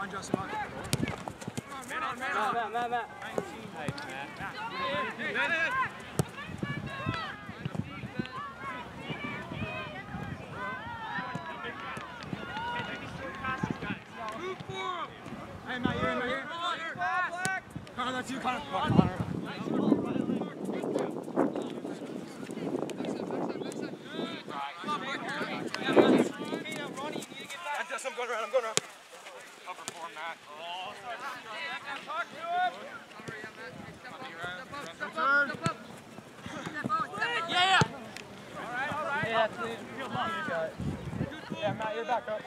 On Justin, on. Matt, Matt, Matt. Hey, Matt, you're in right here. Connor, that's you, Connor. Come on, Connor. I'm just, I'm going around, I'm going around. Yeah, that's it. Yeah, Matt, you're back up.